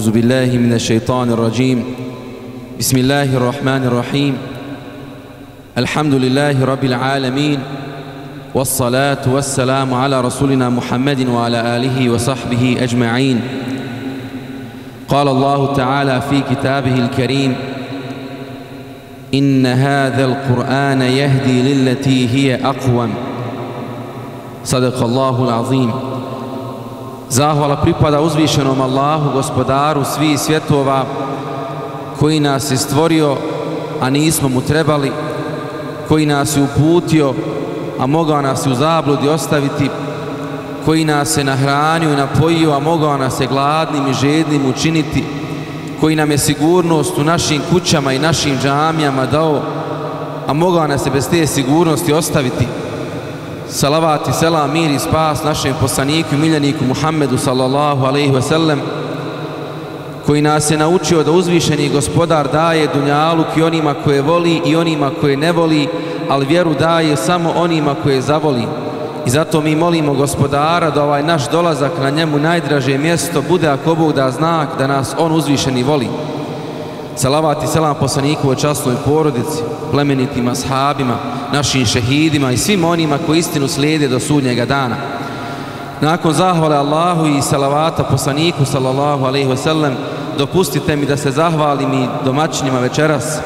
أعوذ بالله من الشيطان الرجيم. بسم الله الرحمن الرحيم. الحمد لله رب العالمين والصلاة والسلام على رسولنا محمد وعلى آله وصحبه أجمعين. قال الله تعالى في كتابه الكريم إن هذا القرآن يهدي للتي هي أقوم. صدق الله العظيم. Zahvala pripada uzvišenom Allahu, gospodaru svih svjetova, koji nas je stvorio, a nismo mu trebali, koji nas je uputio, a mogao nas je u zabludi ostaviti, koji nas je nahranio i napojio, a mogao nas je gladnim i žednim učiniti, koji nam je sigurnost u našim kućama i našim džamijama dao, a mogao nas je bez te sigurnosti ostaviti, salavat i selam, mir i spas našem poslaniku i miljeniku Muhammedu sallallahu alaihi ve sellem koji nas je naučio da uzvišeni gospodar daje dunjaluk i onima koje voli i onima koje ne voli, ali vjeru daje samo onima koje zavoli. I zato mi molimo gospodara da ovaj naš dolazak na njemu najdraže mjesto bude ako Bog da znak da nas on uzvišeni voli. Salavat i selam poslaniku o častnoj porodici, plemenitim ashabima, našim šehidima i svim onima koji istinu slijede do sudnjega dana. Nakon zahvale Allahu i salavata poslaniku sallallahu alaihi ve sellem, dopustite mi da se zahvalim i domaćinima večeras,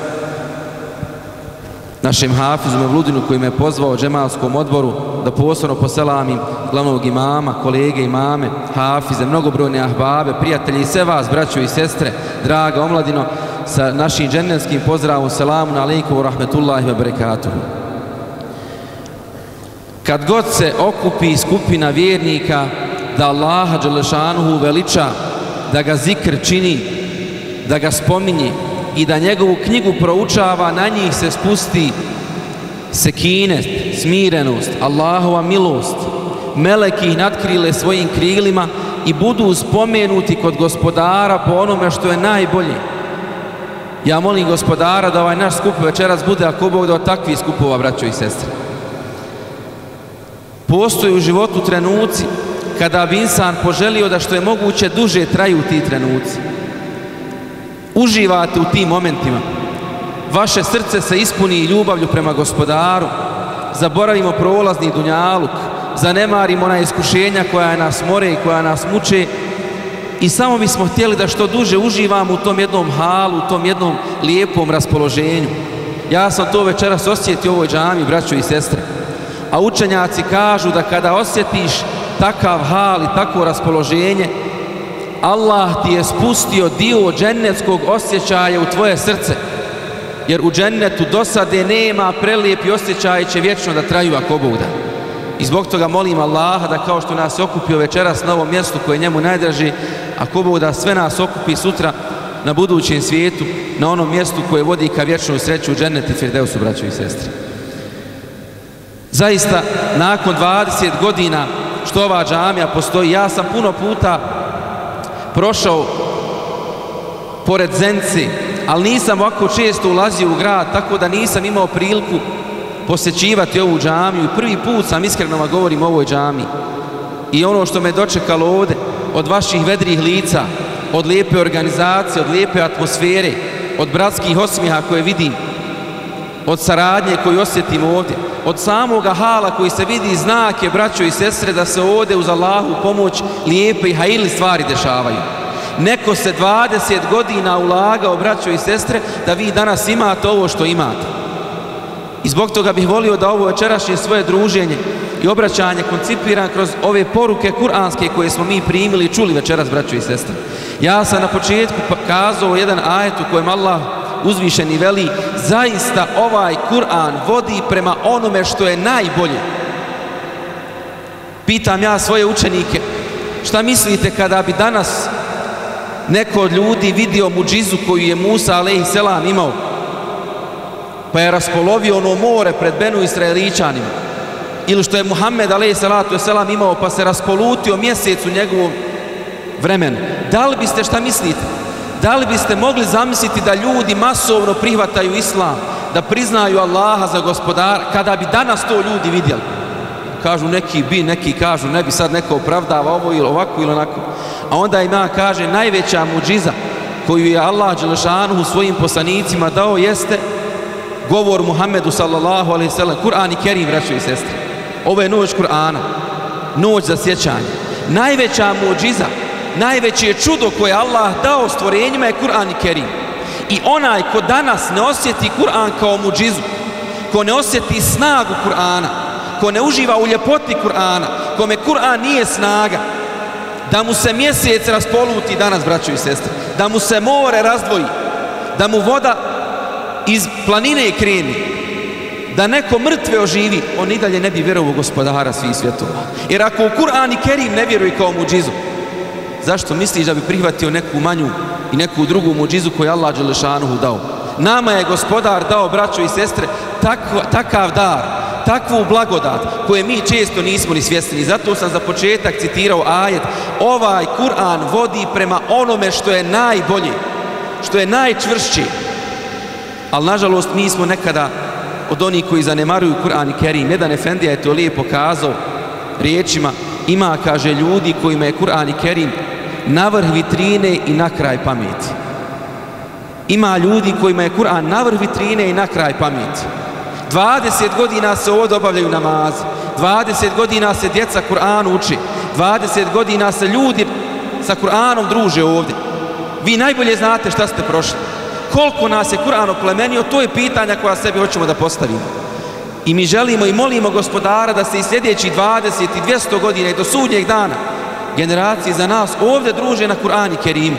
našem hafizu Mevludinu koji me pozvao džemalskom odboru da posebno poselamim glavnog imama, kolege imame, hafize, mnogobrojne ahbabe, prijatelji i sve vas, braćo i sestre, draga omladino, sa našim džennetskim pozdravom, selamu alaikum, rahmetullahi wa barakatuhu. Kad god se okupi skupina vjernika da Allaha Đelešanuhu veliča, da ga zikr čini, da ga spominje i da njegovu knjigu proučava, na njih se spusti sekinet, smirenost, Allahova milost, meleki ih nadkrile svojim krilima i budu spomenuti kod gospodara po onome što je najbolje. Ja molim gospodara da ovaj naš skup večeras bude ako Bog da od takvih skupova, braćo i sestre. Postoji u životu trenuci kada bi insan poželio da što je moguće duže traju ti trenuci. Uživate u tim momentima. Vaše srce se ispuni ljubavlju prema gospodaru. Zaboravimo prolazni dunjaluk. Zanemarimo ona iskušenja koja nas more i koja nas muče. I samo bismo htjeli da što duže uživamo u tom jednom halu, u tom jednom lijepom raspoloženju. Ja sam to večeras osjetio u ovoj džami, braćo i sestre. A učenjaci kažu da kada osjetiš takav hal i takvo raspoloženje, Allah ti je spustio dio džennetskog osjećaja u tvoje srce. Jer u džennetu dosade nema prelijepi osjećaj će vječno da traju ako Buda. I zbog toga molim Allaha da kao što nas okupio večeras na ovom mjestu koje njemu najdraži, ako Bog da sve nas okupi sutra na budućem svijetu, na onom mjestu koje vodi ka vječnoj sreću u džennet i Firdeusu, braćo i sestre. Zaista, nakon 20 godina što ova džamija postoji, ja sam puno puta prošao pored Zenci, ali nisam ovako često ulazio u grad, tako da nisam imao priliku posjećivati ovu džamiju. Prvi put sam iskreno govorim o ovoj džamiji. I ono što me dočekalo ovde, od vaših vedrih lica, od lijepe organizacije, od lijepe atmosfere, od bratskih osmiha koje vidim, od saradnje koju osjetim ovdje, od samoga hala koji se vidi znake, braćo i sestre, da se ovde uz Allahu pomoć lijepe i hajili stvari dešavaju. Neko se 20 godina ulagao, braćo i sestre, da vi danas imate ovo što imate. I zbog toga bih volio da ovo večerašnje svoje druženje i obraćanje koncipiram kroz ove poruke kuranske koje smo mi primili i čuli večeras, braćo i sestre. Ja sam na početku pa kazao jedan ajet u kojem Allah uzvišeni veli, zaista ovaj Kur'an vodi prema onome što je najbolje. Pitam ja svoje učenike, šta mislite kada bi danas neko od ljudi vidio muđizu koju je Musa a.s. imao, pa je raspolovio ono more pred Benu Israeličanima, ili što je Muhammed a.s. imao, pa se raspolutio mjesec u njegovom vremenu. Da li biste, šta mislite, Da li biste mogli zamisliti da ljudi masovno prihvataju islam, da priznaju Allaha za gospodara, kada bi danas to ljudi vidjeli? kažu neki bi, neki kažu ne bi, sad neko opravdava ovo ili ovako ili onako. A onda ima kaže najveća muđiza koju je Allah Đelešanu svojim poslanicima dao jeste govor Muhammedu sallallahu alaihi sallam, Kur'an i Kerim, braćo i sestre. Ovo je noć Kur'ana, noć za sjećanje. Najveća muđiza, najveće čudo koje Allah dao stvorenjima je Kur'an i Kerim. I onaj ko danas ne osjeti Kur'an kao muđizu, ko ne osjeti snagu Kur'ana, ko ne uživa u ljepoti Kur'ana, kome Kur'an nije snaga, da mu se mjesec raspoluti danas, braćo i sestre, da mu se more razdvoji, da mu voda iz planine kreni, da neko mrtve oživi, on i dalje ne bi vjerovao gospodara svih svjetova. Jer ako u Kur'an i Kerim ne vjeruje kao muđizu, zašto misliš da bi prihvatio neku manju i neku drugu muđizu koju Allah Đelešanuhu dao? Nama je gospodar dao, braćo i sestre, takva, takav dar, takvu blagodat koje mi često nismo ni svjesni. Zato sam za početak citirao ajet. Ovaj Kur'an vodi prema onome što je najbolje, što je najčvršće. Ali nažalost mi smo nekada od onih koji zanemaruju Kur'an i Kerim. Jedan Efendija je to lijepo kazao riječima. Ima, kaže, ljudi kojima je Kur'an i Kerim na vrh vitrine i na kraj pameti. Ima ljudi kojima je Kur'an na vrh vitrine i na kraj pameti. 20 godina se ovdje obavljaju namaz, 20 godina se djeca Kur'an uči, 20 godina se ljudi sa Kur'anom druže ovdje. Vi najbolje znate šta ste prošli. Koliko nas je Kur'an oplemenio, to je pitanja koja sebi hoćemo da postavimo. I mi želimo i molimo gospodara da se i sljedeći 20 i 200 godina i do sudnjeg dana generacije za nas ovdje druže na Kur'an i Kerimu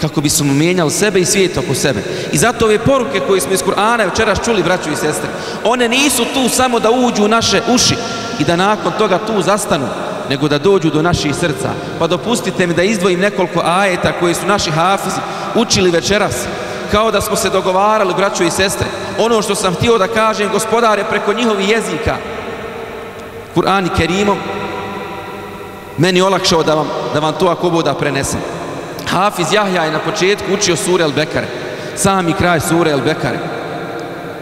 kako bi smo mijenjali sebe i svijet oko sebe. I zato ove poruke koje smo iz Kur'ana večeras čuli, braćo i sestre, one nisu tu samo da uđu u naše uši i da nakon toga tu zastanu, nego da dođu do naših srca. Pa dopustite mi da izdvojim nekoliko ajeta koje su naši hafizi učili večeras, kao da smo se dogovarali, braćo i sestre. Ono što sam htio da kažem, gospodare, preko njihovi jezika, Kur'an i Kerimom, meni olakšao da vam, da vam to ako boda prenesem. Hafiz Jahja je na početku učio sure El Bekare. Sami kraj sure El Bekare.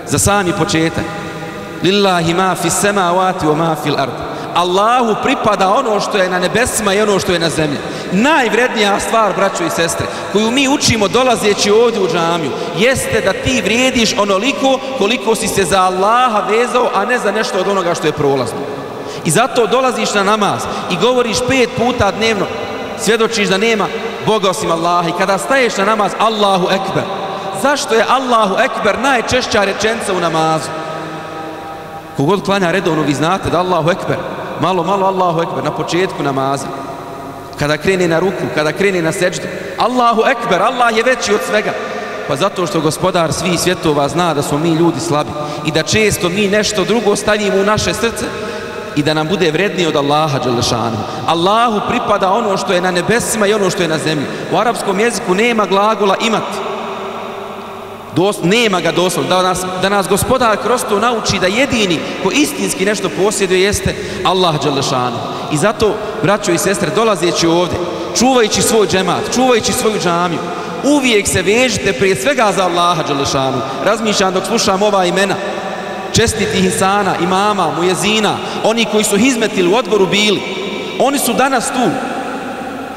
Za sami početak. Lillahi ma fi sema vati wa ma fil ard. Allahu pripada ono što je na nebesima i ono što je na zemlji. Najvrednija stvar, braćo i sestre, koju mi učimo dolazeći ovdje u džamiju, jeste da ti vrijediš onoliko koliko si se za Allaha vezao, a ne za nešto od onoga što je prolazno. I zato dolaziš na namaz i govoriš pet puta dnevno, svjedočiš da nema Boga osim Allaha. I kada staješ na namaz Allahu Ekber. Zašto je Allahu Ekber najčešća rečenca u namazu? Kogod klanja redovno vi znate da Allahu Ekber. Malo malo Allahu Ekber na početku namaza kada krene na ruku kada krene na seđdu Allahu Ekber Allah je veći od svega pa zato što gospodar svih svjetova zna da smo mi ljudi slabi i da često mi nešto drugo stavimo u naše srce i da nam bude vredniji od Allaha Đelešanu. Allahu pripada ono što je na nebesima i ono što je na zemlji. U arapskom jeziku nema glagola imati. Dos, nema ga doslovno. Da nas, da nas gospodar kroz to nauči da jedini ko istinski nešto posjeduje jeste Allah Đalešanu. I zato, braćo i sestre, dolazeći ovdje, čuvajući svoj džemat, čuvajući svoju džamiju, uvijek se vežite prije svega za Allaha Đalešanu. Razmišljam dok slušam ova imena, čestitih insana, imama, mujezina, oni koji su izmetili u odboru bili, oni su danas tu.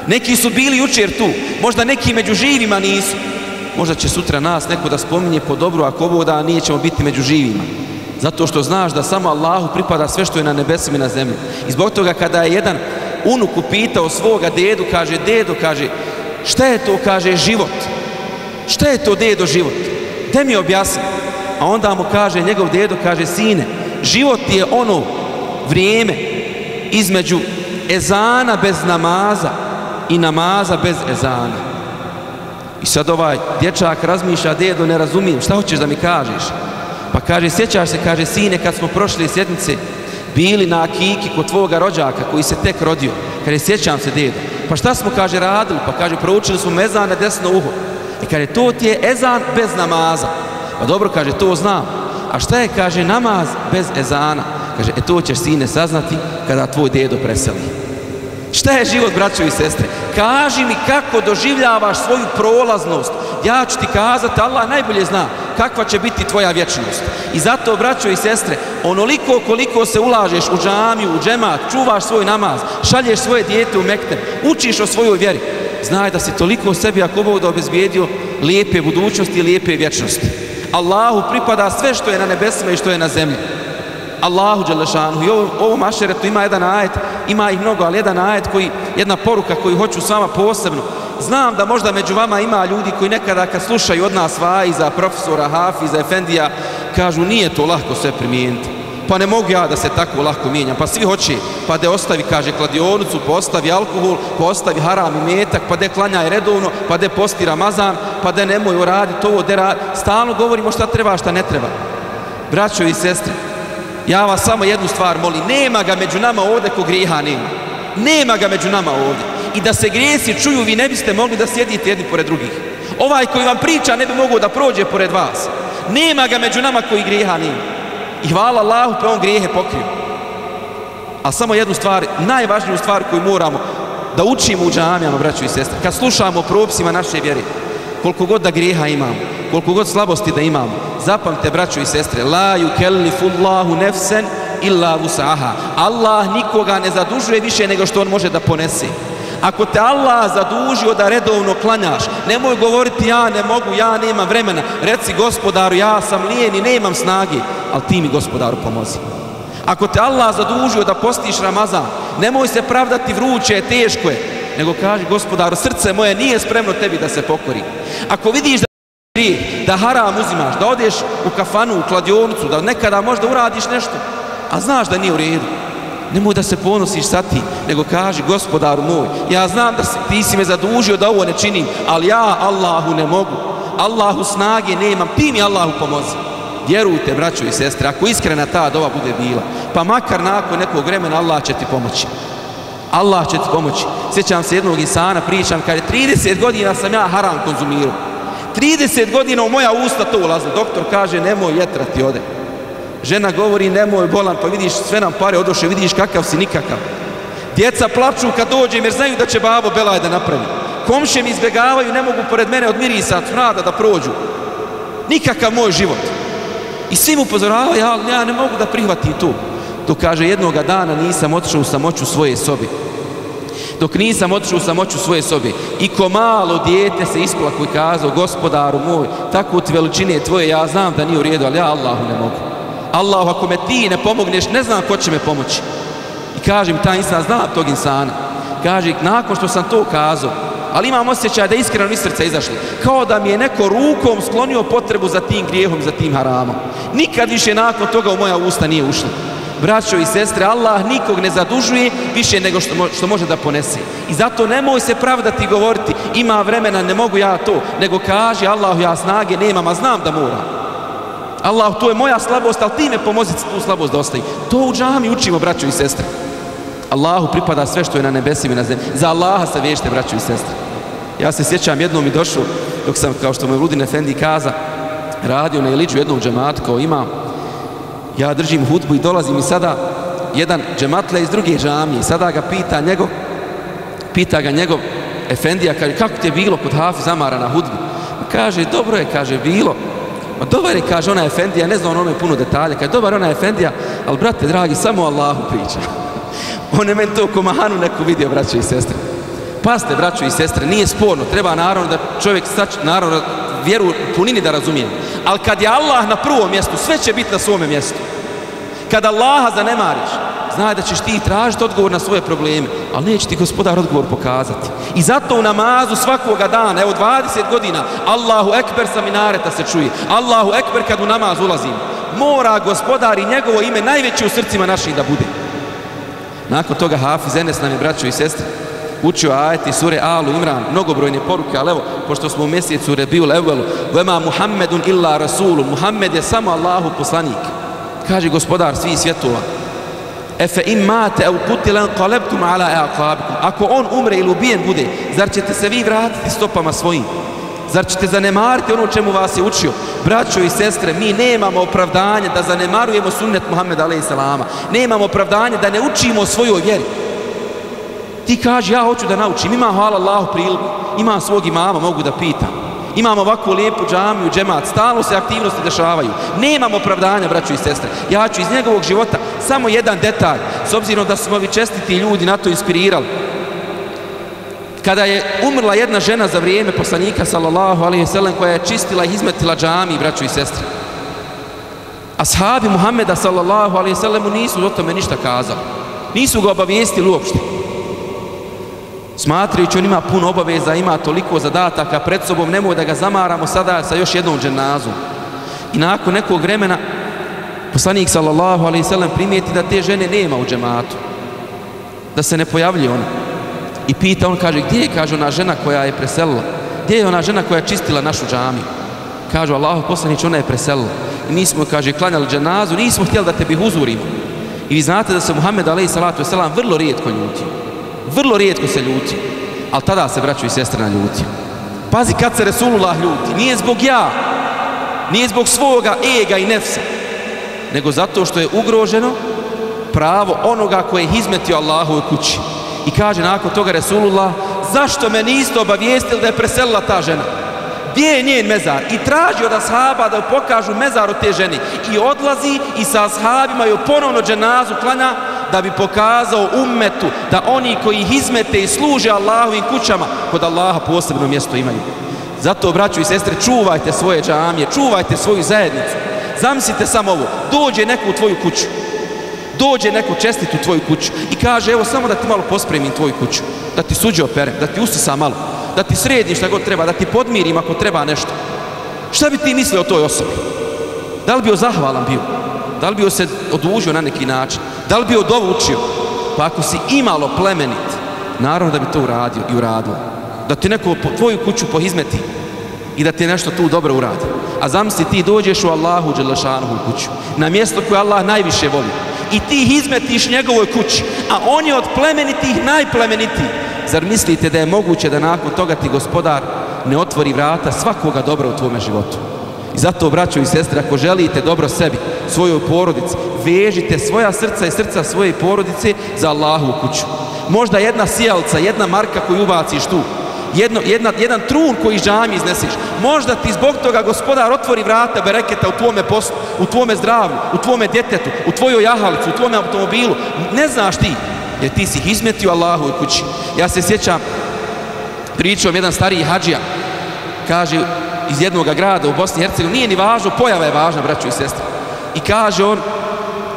Neki su bili jučer tu, možda neki među živima nisu. Možda će sutra nas neko da spominje po dobru, ako ovo da nije ćemo biti među živima. Zato što znaš da samo Allahu pripada sve što je na nebesima i na zemlji. I zbog toga kada je jedan unuk upitao svoga dedu, kaže, dedo, kaže, šta je to, kaže, život? Šta je to, dedo, život? Te mi objasni. A onda mu kaže, njegov dedo kaže, sine, život je ono vrijeme između ezana bez namaza i namaza bez ezana. I sad ovaj dječak razmišlja, dedo, ne razumijem, šta hoćeš da mi kažeš? Pa kaže, sjećaš se, kaže, sine, kad smo prošli sjednice, bili na akiki kod tvoga rođaka koji se tek rodio. Kaže, sjećam se, dedo. Pa šta smo, kaže, radili? Pa kaže, proučili smo mezan na desno uho. I kaže, to ti je ezan bez namaza. Pa dobro, kaže, to znam. A šta je, kaže, namaz bez ezana? Kaže, e to ćeš sine saznati kada tvoj dedo preseli. Šta je život, braćo i sestre? Kaži mi kako doživljavaš svoju prolaznost. Ja ću ti kazati, Allah najbolje zna kakva će biti tvoja vječnost. I zato, braćo i sestre, onoliko koliko se ulažeš u džamiju, u džemat, čuvaš svoj namaz, šalješ svoje dijete u mekte, učiš o svojoj vjeri, znaj da si toliko sebi ako Bog da obezbijedio lijepe budućnosti i lijepe vječnosti. Allahu pripada sve što je na nebesima i što je na zemlji. Allahu Đelešanu. I ovo, ovo mašeretu ima jedan ajet, ima ih mnogo, ali jedan ajet koji, jedna poruka koju hoću s vama posebno. Znam da možda među vama ima ljudi koji nekada kad slušaju od nas vaiza, profesora, hafiza, efendija, kažu nije to lahko sve primijeniti. Pa ne mogu ja da se tako lahko mijenjam. Pa svi hoće, pa da ostavi, kaže, kladionicu, pa ostavi alkohol, pa ostavi haram i metak, pa da klanjaj redovno, pa da posti Ramazan, pa da nemoj uraditi ovo, da radi. Stalno govorimo šta treba, šta ne treba. Braćo i sestre, Ja vas samo jednu stvar molim, nema ga među nama ovdje ko griha nema. Nema ga među nama ovdje. I da se grijesi čuju, vi ne biste mogli da sjedite jedni pored drugih. Ovaj koji vam priča ne bi mogao da prođe pored vas. Nema ga među nama koji griha nema. I hvala Allahu pa on grijehe pokriju. A samo jednu stvar, najvažniju stvar koju moramo da učimo u džamijama, braću i sestre, kad slušamo o propisima naše vjere, koliko god da grijeha imamo, koliko god slabosti da imamo, zapamte braćo i sestre, la yukellifullahu nefsen illa vusaha. Allah nikoga ne zadužuje više nego što on može da ponese. Ako te Allah zadužio da redovno klanjaš, nemoj govoriti ja ne mogu, ja nemam vremena. Reci gospodaru, ja sam lijen i nemam snage, ali ti mi gospodaru pomozi. Ako te Allah zadužio da postiš Ramazan, nemoj se pravdati vruće, teško je, nego kaži gospodaru, srce moje nije spremno tebi da se pokori. Ako vidiš da ti, da haram uzimaš, da odeš u kafanu, u kladionicu, da nekada možda uradiš nešto, a znaš da nije u redu. Nemoj da se ponosiš sa ti, nego kaži gospodaru moj, ja znam da si, ti si me zadužio da ovo ne činim, ali ja Allahu ne mogu. Allahu snage nemam, ti mi Allahu pomozi. Vjerujte, braćo i sestre, ako iskrena ta dova bude bila, pa makar nakon nekog vremena Allah će ti pomoći. Allah će ti pomoći. Sjećam se jednog insana, pričam, je 30 godina sam ja haram konzumirao. 30 godina u moja usta to ulazi. Doktor kaže, nemoj jetrati ode. Žena govori, nemoj bolan, pa vidiš, sve nam pare odoše, vidiš kakav si, nikakav. Djeca plaču kad dođem jer znaju da će babo Belaj da napravi. Komšem izbjegavaju, ne mogu pored mene od mirisa, smrada da prođu. Nikakav moj život. I svi mu upozoravaju, ja, ja ne mogu da prihvatim to. To kaže, jednoga dana nisam otišao u samoću svoje sobi dok nisam otišao u samoću svoje sobe. I ko malo dijete se isplako i kazao, gospodaru moj, tako ti veličine tvoje, ja znam da nije u redu, ali ja Allahu ne mogu. Allahu, ako me ti ne pomogneš, ne znam ko će me pomoći. I kažem, taj ta insan zna tog insana. Kaže, nakon što sam to kazao, ali imam osjećaj da iskreno iz srca izašli. Kao da mi je neko rukom sklonio potrebu za tim grijehom, za tim haramom. Nikad više nakon toga u moja usta nije ušlo braćo i sestre, Allah nikog ne zadužuje više nego što, mo što može da ponese. I zato nemoj se pravdati i govoriti, ima vremena, ne mogu ja to, nego kaži Allah, ja snage nemam, a znam da moram. Allah, to je moja slabost, ali ti me pomozi tu slabost da ostaje. To u džami učimo, braćo i sestre. Allahu pripada sve što je na nebesima i na zemlji. Za Allaha se vješte, braćo i sestre. Ja se sjećam, jednom mi došao, dok sam, kao što moj je Rudin Efendi kaza, radio na Iliđu jednom džematu kao imam, ja držim hutbu i dolazim i sada jedan džematle iz druge džamije sada ga pita njegov pita ga njegov efendija kaže kako ti je bilo kod Hafiz Amara na hudbi kaže dobro je kaže bilo Ma dobar je, kaže ona Efendija, ne znam onome puno detalje, kaže dobar ona Efendija, ali brate dragi, samo Allahu priča. On je meni to ko mahanu neku vidio, braćo i sestre. Paste, braćo i sestre, nije sporno, treba naravno da čovjek, sač, naravno, vjeru punini da razumije. Ali kad je Allah na prvom mjestu, sve će biti na svome mjestu. Kad Allaha zanemariš, znaj da ćeš ti tražiti odgovor na svoje probleme, ali neće ti gospodar odgovor pokazati. I zato u namazu svakoga dana, evo 20 godina, Allahu ekber sa minareta se čuje. Allahu ekber kad u namaz ulazim. Mora gospodar i njegovo ime najveće u srcima naših da bude. Nakon toga Hafiz Enes nam je, braćo i sestre, učio ajeti sure Alu Imran, mnogobrojne poruke, ali evo, pošto smo u mjesecu Rebiul Evelu, vema Muhammedun illa Rasulu, Muhammed je samo Allahu poslanik. Kaže gospodar svih svjetova, Efe im mate au kutilan qalabtum ala aqabikum. Ako on umre ili ubijen bude, zar ćete se vi vratiti stopama svojim? Zar ćete zanemariti ono čemu vas je učio? Braćo i sestre, mi nemamo opravdanje da zanemarujemo sunnet Muhammed alejselama. Nemamo opravdanje da ne učimo svojoj vjeri. Ti kaži, ja hoću da naučim, imam hvala Allahu priliku, imam svog imama, mogu da pitam. Imamo ovakvu lijepu džamiju, džemat, stalno se aktivnosti dešavaju. Nemam opravdanja, braćo i sestre. Ja ću iz njegovog života samo jedan detalj, s obzirom da smo vi čestiti ljudi na to inspirirali. Kada je umrla jedna žena za vrijeme poslanika, sallallahu alaihi sallam, koja je čistila i izmetila džamiju, braćo i sestre. Ashabi Muhammeda, sallallahu alaihi sallamu, nisu o tome ništa kazali. Nisu ga obavijestili uopšte smatrajući on ima puno obaveza, ima toliko zadataka pred sobom, nemoj da ga zamaramo sada sa još jednom dženazom. I nakon nekog vremena, poslanik sallallahu alaihi sallam primijeti da te žene nema u džematu, da se ne pojavlje ona. I pita, on kaže, gdje je, kaže, ona žena koja je preselila? Gdje je ona žena koja je čistila našu džamiju? Kažu, Allah poslanić, ona je preselila. I mi smo, kaže, klanjali dženazu, nismo htjeli da te bih. I vi znate da se Muhammed alaihi sallatu wasalam vrlo rijetko ljutio vrlo rijetko se ljuti, ali tada se vraćaju i sestra na ljuti. Pazi kad se Resulullah ljuti, nije zbog ja, nije zbog svoga ega i nefsa, nego zato što je ugroženo pravo onoga koje je izmetio Allahu u kući. I kaže nakon toga Resulullah, zašto me niste obavijestili da je preselila ta žena? Gdje je njen mezar? I traži od ashaba da pokažu mezar od te žene. I odlazi i sa ashabima joj ponovno dženazu klanja da bi pokazao ummetu da oni koji ih izmete i služe Allahovim kućama kod Allaha posebno mjesto imaju. Zato, braću i sestre, čuvajte svoje džamije, čuvajte svoju zajednicu. Zamislite samo ovo, dođe neko u tvoju kuću, dođe neko čestit u tvoju kuću i kaže, evo samo da ti malo pospremim tvoju kuću, da ti suđe operem, da ti usisa malo, da ti sredim šta god treba, da ti podmirim ako treba nešto. Šta bi ti mislio o toj osobi? Da li bio zahvalan bio? Da li bi se odužio na neki način? Da li bi odovučio, učio? Pa ako si imalo plemenit, naravno da bi to uradio i uradilo. Da ti neko po tvoju kuću pohizmeti i da ti nešto tu dobro uradi. A zamisli ti dođeš u Allahu Đelešanovu kuću, na mjesto koje Allah najviše voli. I ti izmetiš njegovoj kući, a on je od plemenitih najplemenitiji. Zar mislite da je moguće da nakon toga ti gospodar ne otvori vrata svakoga dobra u tvome životu? I zato, braćo i sestre, ako želite dobro sebi, svojoj porodici, vežite svoja srca i srca svoje porodice za Allahu u kuću. Možda jedna sijalca, jedna marka koju ubaciš tu, jedno, jedna, jedan trun koji džami iznesiš. Možda ti zbog toga gospodar otvori vrata bereketa u tvome poslu, u tvome zdravlju, u tvome djetetu, u tvojoj jahalicu, u tvome automobilu. Ne znaš ti, jer ti si ih izmetio Allahu u kući. Ja se sjećam pričom jedan stariji hađija, kaže iz jednog grada u Bosni i Hercegovini, nije ni važno, pojava je važna, braćo i sestre. I kaže on,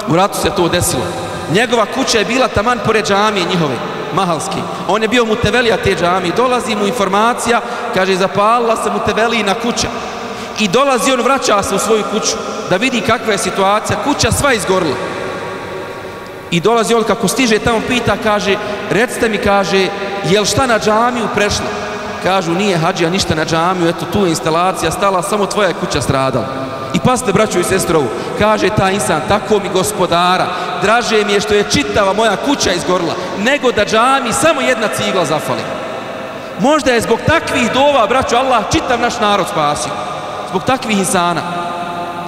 u ratu se to desilo. Njegova kuća je bila taman pored džamije njihove, mahalski. On je bio mutevelija te džamije. Dolazi mu informacija, kaže, zapalila se mutevelijina kuća. I dolazi on, vraća se u svoju kuću, da vidi kakva je situacija. Kuća sva izgorila. I dolazi on, kako stiže tamo, pita, kaže, recite mi, kaže, jel šta na džamiju prešlo? Kažu, nije hađija ništa na džamiju, eto, tu je instalacija stala, samo tvoja kuća stradala. I pasite, braću i sestrovu, kaže ta insan, tako mi gospodara, draže mi je što je čitava moja kuća izgorila, nego da džami samo jedna cigla zafali. Možda je zbog takvih dova, braću Allah, čitav naš narod spasio. Zbog takvih insana.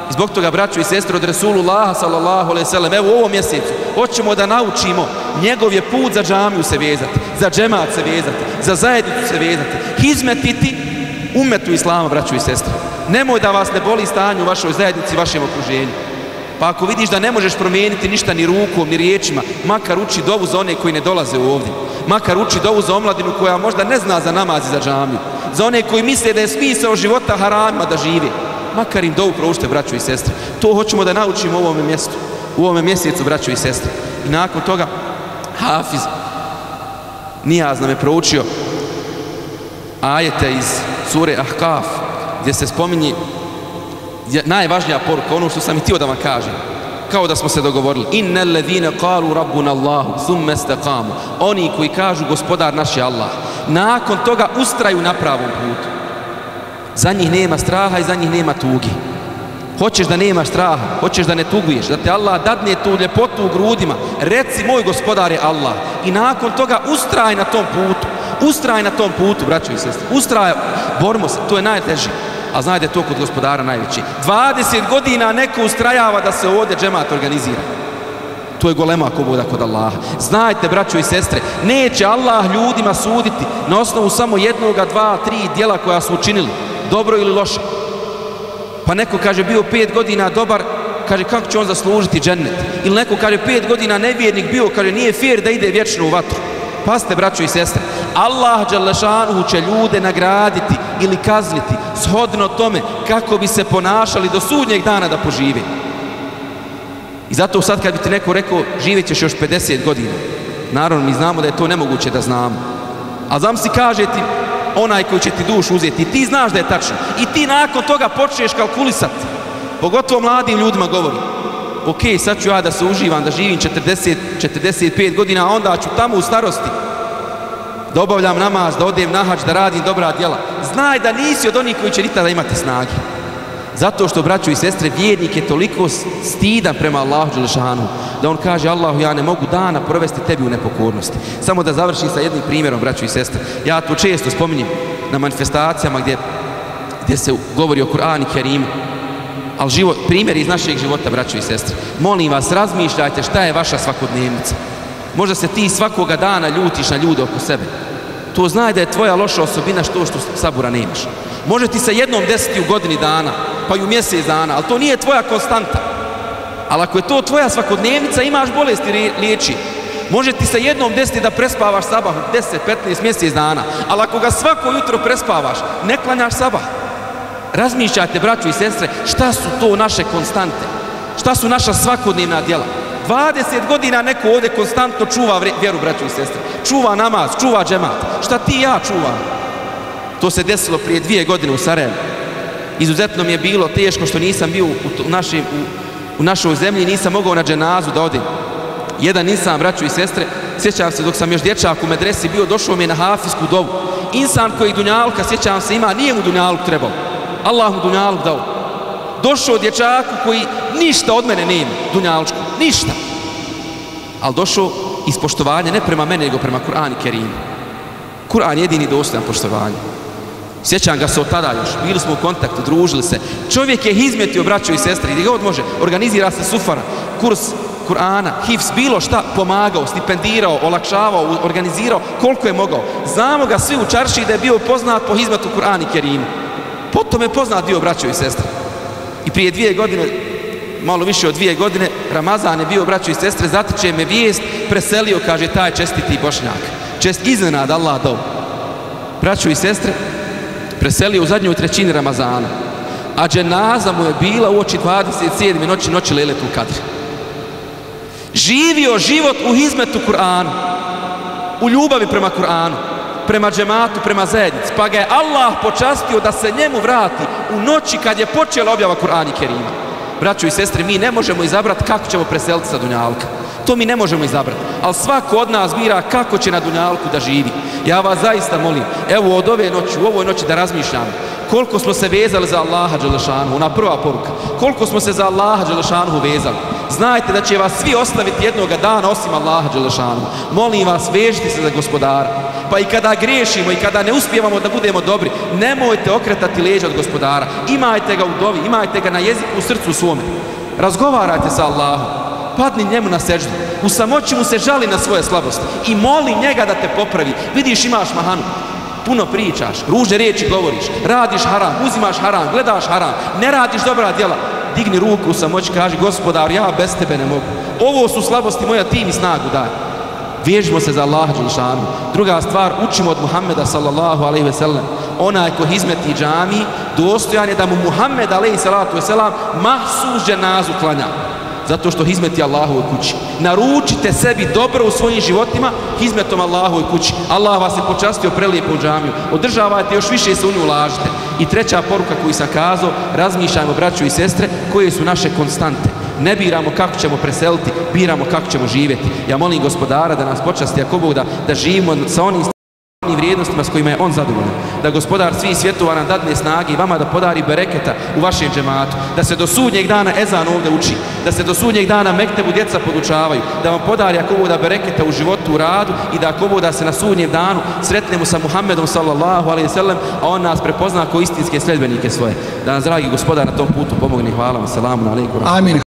I zbog toga, braću i sestro, od Resulullaha, sallallahu alaihi sallam, evo u ovom mjesecu, hoćemo da naučimo, njegov je put za džamiju se vezati, za džemat se vezati, za zajednicu se vezati, hizmetiti umetu islama, braću i sestre. Nemoj da vas ne boli stanje u vašoj zajednici, vašem okruženju. Pa ako vidiš da ne možeš promijeniti ništa ni rukom, ni riječima, makar uči dovu za one koji ne dolaze ovdje. Makar uči dovu za omladinu koja možda ne zna za namaz i za džamiju. Za one koji misle da je smisao života haramima da žive. Makar im dovu proušte, braću i sestre. To hoćemo da naučimo u ovome mjestu. U ovome mjesecu, braću i sestre. I nakon toga, Hafiz Nijaz nam je proučio ajete iz sure Ahkaf, gdje se spominje najvažnija poruka, ono što sam i htio da vam kažem, kao da smo se dogovorili. Inne ledine kalu rabbuna Allahu, thumma istaqamu. Oni koji kažu gospodar naš je Allah. Nakon toga ustraju na pravom putu. Za njih nema straha i za njih nema tugi. Hoćeš da nemaš straha, hoćeš da ne tuguješ, da te Allah dadne tu ljepotu u grudima. Reci moj gospodar je Allah. I nakon toga ustraj na tom putu. Ustraj na tom putu, braćo i sestri. Ustraj, borimo se, to je najteže. A znajte to kod gospodara najveći. 20 godina neko ustrajava da se ovdje džemat organizira. To je golema koboda kod Allaha. Znajte, braćo i sestre, neće Allah ljudima suditi na osnovu samo jednoga, dva, tri dijela koja su učinili dobro ili loše. Pa neko kaže bio pet godina dobar, kaže kako će on zaslužiti džennet. Ili neko kaže pet godina nevjernik bio, kaže nije fair da ide vječno u vatru. Pazite, braćo i sestre, Allah Đalešanuhu će ljude nagraditi ili kazniti shodno tome kako bi se ponašali do sudnjeg dana da požive. I zato sad kad bi ti neko rekao živjet ćeš još 50 godina, naravno mi znamo da je to nemoguće da znamo. A znam si kaže ti onaj koji će ti dušu uzeti i ti znaš da je tačno. I ti nakon toga počneš kalkulisati. Pogotovo mladim ljudima govori. Ok, sad ću ja da se uživam, da živim 40, 45 godina, a onda ću tamo u starosti da obavljam namaz, da odem na hač, da radim dobra djela. Znaj da nisi od onih koji će nikada imati snage. Zato što, braćo i sestre, vjernik je toliko stidan prema Allahu Đelešanu, da on kaže, Allahu, ja ne mogu dana provesti tebi u nepokornosti. Samo da završim sa jednim primjerom, braću i sestre. Ja to često spominjem na manifestacijama gdje, gdje se govori o Kur'an i Kerimu. Ali život, primjer iz našeg života, braću i sestre. Molim vas, razmišljajte šta je vaša svakodnevnica. Možda se ti svakoga dana ljutiš na ljude oko sebe. To znaj da je tvoja loša osobina što što sabura nemaš. Može ti se jednom desiti u godini dana, pa i u mjesec dana, ali to nije tvoja konstanta. Ali ako je to tvoja svakodnevnica, imaš bolesti liječi. Može ti se jednom desiti da prespavaš sabah 10, 15 mjesec dana, ali ako ga svako jutro prespavaš, ne klanjaš sabah. Razmišljajte, braću i sestre, šta su to naše konstante? Šta su naša svakodnevna djela? 20 godina neko ovdje konstantno čuva vjeru, braću i sestre. Čuva namaz, čuva džemat. Šta ti ja čuvam? To se desilo prije dvije godine u Sarajevu. Izuzetno mi je bilo teško što nisam bio u, našim, u, u našoj zemlji, nisam mogao na dženazu da odim. Jedan insan, braću i sestre, sjećam se dok sam još dječak u medresi bio, došao mi je na hafisku dovu. Insan koji dunjalka, sjećam se, ima, nije mu dunjaluk trebao. Allah mu dunjaluk dao. Došao dječaku koji ništa od mene nema, dunjalučku, ništa. Ali došao iz poštovanja ne prema mene, nego prema Kur'an i Kerimu. Kur'an jedini dostojan poštovanja. Sjećam ga se od tada još, bili smo u kontaktu, družili se. Čovjek je izmetio braćo i sestre, gdje god može, organizira se sufara, kurs Kur'ana, hifs, bilo šta, pomagao, stipendirao, olakšavao, organizirao, koliko je mogao. Znamo ga svi u čarši da je bio poznat po hizmetu Kur'an i Kerimu. Potom je poznat dio braćo i sestre. I prije dvije godine, malo više od dvije godine, Ramazan je bio braćo i sestre, zatiče me vijest, preselio, kaže, taj čestiti bošnjak. Čest iznenad Allah dao. Braćo i sestre, preselio u zadnjoj trećini Ramazana. A dženaza mu je bila u oči 27. noći, noći Leletul Kadri. Živio život u hizmetu Kur'anu. U ljubavi prema Kur'anu. Prema džematu, prema zajednici. Pa ga je Allah počastio da se njemu vrati u noći kad je počela objava Kur'ani Kerima. Braćo i sestre, mi ne možemo izabrati kako ćemo preseliti sa Dunjalka. To mi ne možemo izabrati. Ali svako od nas bira kako će na Dunjalku da živi. Ja vas zaista molim, evo od ove noći, u ovoj noći da razmišljamo koliko smo se vezali za Allaha Đelešanu, ona prva poruka, koliko smo se za Allaha Đelešanu vezali. Znajte da će vas svi ostaviti jednog dana osim Allaha Đelešanu. Molim vas, vežite se za gospodara. Pa i kada griješimo i kada ne uspijevamo da budemo dobri, nemojte okretati leđa od gospodara. Imajte ga u dovi, imajte ga na jeziku u srcu svome. Razgovarajte sa Allahom. Padni njemu na seždu. U samoći mu se žali na svoje slabosti. I moli njega da te popravi. Vidiš imaš mahanu puno pričaš, ružne riječi govoriš, radiš haram, uzimaš haram, gledaš haram, ne radiš dobra djela, digni ruku u samoći, kaži gospodar, ja bez tebe ne mogu. Ovo su slabosti moja, ti mi snagu daj. Vježimo se za Allah Đelšanu. Druga stvar, učimo od Muhammeda sallallahu alaihi ve sellem. Onaj ko izmeti džami, dostojan je da mu Muhammed alaihi salatu ve selam mahsus dženazu klanja zato što hizmeti Allahovoj kući. Naručite sebi dobro u svojim životima hizmetom Allahovoj kući. Allah vas je počastio prelijepu džamiju. Održavajte, još više se u nju ulažite. I treća poruka koju sam kazao, razmišljajmo braću i sestre koje su naše konstante. Ne biramo kako ćemo preseliti, biramo kako ćemo živjeti. Ja molim gospodara da nas počasti, ako Bog da, da živimo sa onim vrijednostima s kojima je on zadovoljan. Da gospodar svih svjetova nam dadne snage i vama da podari bereketa u vašem džematu. Da se do sudnjeg dana ezan ovdje uči. Da se do sudnjeg dana mektebu djeca podučavaju. Da vam podari ako da bereketa u životu, u radu i da ako da se na sudnjem danu sretnemo sa Muhammedom sallallahu alaihi sallam, a on nas prepozna kao istinske sljedbenike svoje. Da nas dragi gospodar na tom putu pomogne. Hvala vam. Salamu alaikum. Amin.